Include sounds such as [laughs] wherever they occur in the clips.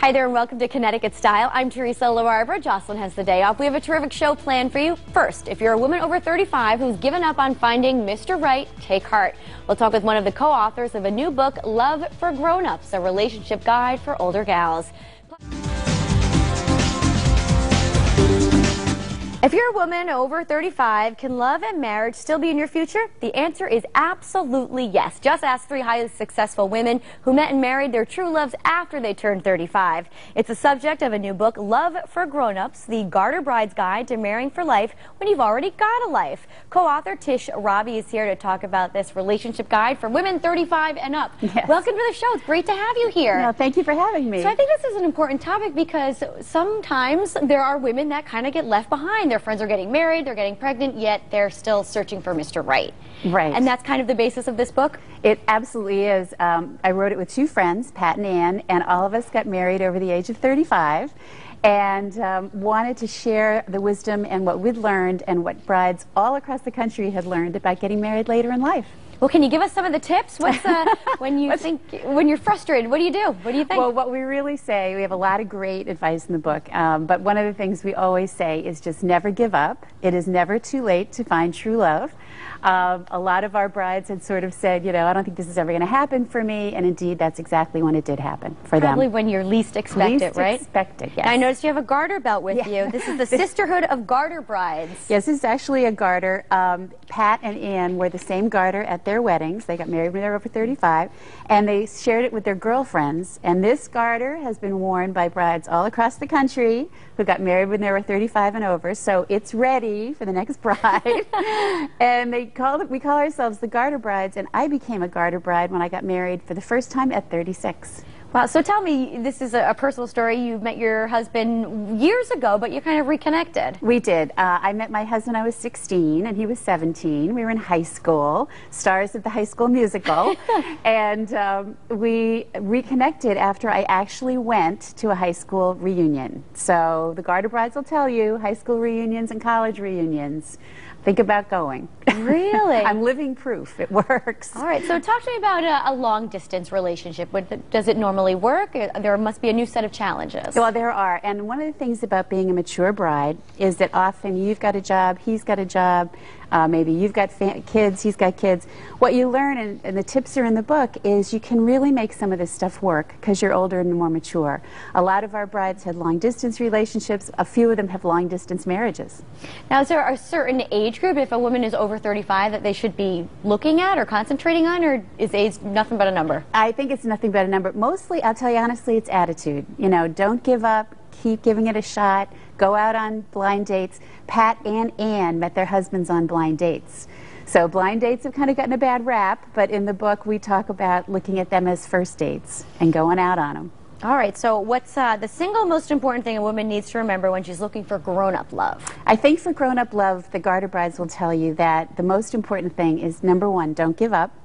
Hi there and welcome to Connecticut Style. I'm Teresa LaBarbera. Jocelyn has the day off. We have a terrific show planned for you. First, if you're a woman over 35 who's given up on finding Mr. Right, take heart. We'll talk with one of the co-authors of a new book, Love for Grown-Ups, a relationship guide for older gals. If you're a woman over 35, can love and marriage still be in your future? The answer is absolutely yes. Just ask three highly successful women who met and married their true loves after they turned 35. It's the subject of a new book, Love for Grown-Ups, the Garter Bride's Guide to Marrying for Life when you've already got a life. Co-author Tish Rabe is here to talk about this relationship guide for women 35 and up. Yes. Welcome to the show. It's great to have you here. No, thank you for having me. So I think this is an important topic because sometimes there are women that kind of get left behind. Their friends are getting married, they're getting pregnant, yet they're still searching for Mr. Right. Right. And that's kind of the basis of this book? It absolutely is. Um, I wrote it with two friends, Pat and Ann, and all of us got married over the age of 35 and um, wanted to share the wisdom and what we'd learned and what brides all across the country had learned about getting married later in life. Well, can you give us some of the tips? What's uh, [laughs] when you think when you're frustrated? What do you do? What do you think? Well, what we really say, we have a lot of great advice in the book. Um, but one of the things we always say is just never give up. It is never too late to find true love. Um, a lot of our brides had sort of said, you know, I don't think this is ever going to happen for me, and indeed, that's exactly when it did happen for Probably them. Probably when you're least expected, least right? expected, yes. Now, I noticed you have a garter belt with Yeah. you. This is the [laughs] Sisterhood of Garter Brides. Yes, this is actually a garter. Um, Pat and Ann wore the same garter at their weddings. They got married when they were over 35, and they shared it with their girlfriends. And this garter has been worn by brides all across the country who got married when they were 35 and over. So it's ready for the next [laughs] bride. and they called it, we call ourselves the Garter Brides. And I became a Garter Bride when I got married for the first time at 36. Wow. So tell me, this is a, a personal story. You met your husband years ago, but you kind of reconnected. We did. Uh, I met my husband, I was 16, and he was 17. We were in high school, stars of the high school musical. [laughs] and um, we reconnected after I actually went to a high school reunion. So the Garter Brides will tell you high school reunions and college reunions. Think about going. Really? [laughs] I'm living proof. It works. All right. So talk to me about a, a long distance relationship. Does it normally work? Uh, There must be a new set of challenges. Well, there are. And one of the things about being a mature bride is that often you've got a job, he's got a job, uh, maybe you've got fa- kids, he's got kids. What you learn, and, and the tips are in the book, is you can really make some of this stuff work because you're older and more mature. A lot of our brides had long distance relationships, a few of them have long distance marriages. Now, is there a certain age group, if a woman is over 35, that they should be looking at or concentrating on, or is age nothing but a number? I think it's nothing but a number. Mostly, I'll tell you honestly, it's attitude. You know, don't give up, keep giving it a shot, go out on blind dates. Pat and Ann met their husbands on blind dates. So blind dates have kind of gotten a bad rap, but in the book we talk about looking at them as first dates and going out on them. All right. So, what's uh, the single most important thing a woman needs to remember when she's looking for grown up love? I think for grown up love, the Garter Brides will tell you that the most important thing is number one, don't give up.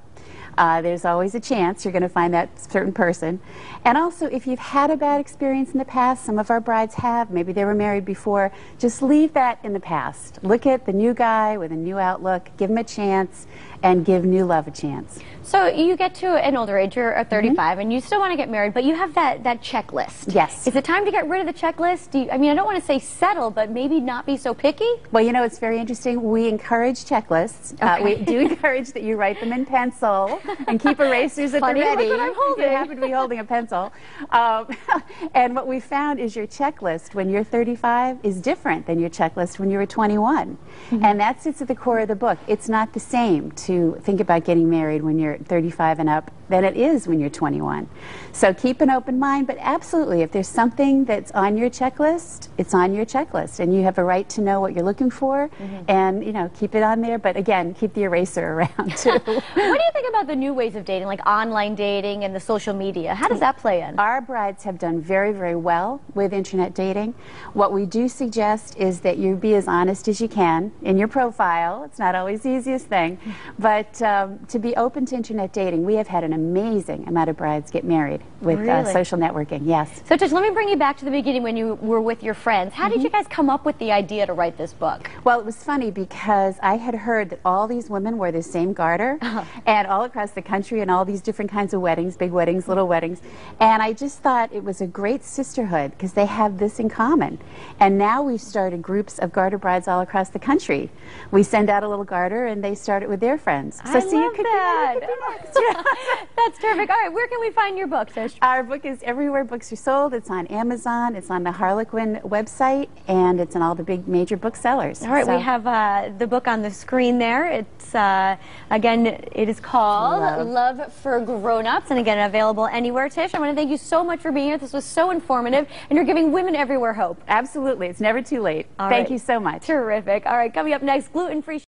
Uh, there's always a chance you're going to find that certain person. And also, if you've had a bad experience in the past, some of our brides have, maybe they were married before, just leave that in the past. Look at the new guy with a new outlook, give him a chance, and give new love a chance. So, you get to an older age, you're uh, 35, and you still want to get married, but you have that, that checklist. Yes. Is it time to get rid of the checklist? Do you, I mean, I don't want to say settle, but maybe not be so picky? Well, you know, it's very interesting. We encourage checklists. Uh, we do encourage that you write them in pencil and keep erasers at Funny, the look what I'm holding. You happen to be holding a pencil. Um, [laughs] and what we found is your checklist when you're 35 is different than your checklist when you were 21. Mm-hmm. And that sits at the core of the book. It's not the same to think about getting married when you're 35 and up than it is when you're 21. So keep an open mind, but absolutely, if there's something that's on your checklist, it's on your checklist, and you have a right to know what you're looking for, Mm-hmm. and you know, keep it on there. But again, keep the eraser around [laughs] too. what do you think about the new ways of dating, like online dating and the social media? How does that play in? Our brides have done very, very well with internet dating. What we do suggest is that you be as honest as you can in your profile. It's not always the easiest thing, but um, to be open to internet dating, we have had an amazing amount of brides get married with uh, social networking. Yes. So, Tish, let me bring you back to the beginning when you were with your friends. How did you guys come up with the idea to write this book? Well, it was funny because I had heard that all these women wore the same garter [laughs] and all across the country and all these different kinds of weddings, big weddings, little weddings. And I just thought it was a great sisterhood because they have this in common. And now we've started groups of garter brides all across the country. We send out a little garter and they start it with their friends. I see, you could that. Be, you could be next. [laughs] [laughs] That's terrific. All right, where can we find your book, Tish? Our book is everywhere books are sold. It's on Amazon, it's on the Harlequin website, and it's in all the big major booksellers. All right, So- we have uh, the book on the screen there. It's uh, again, it is called Love. Love, for Grown-ups, and again, available anywhere. Tish, I want to thank you so much for being here. This was so informative, and you're giving women everywhere hope. Absolutely. It's never too late. All Thank right. you so much. Terrific. All right, coming up next, gluten-free.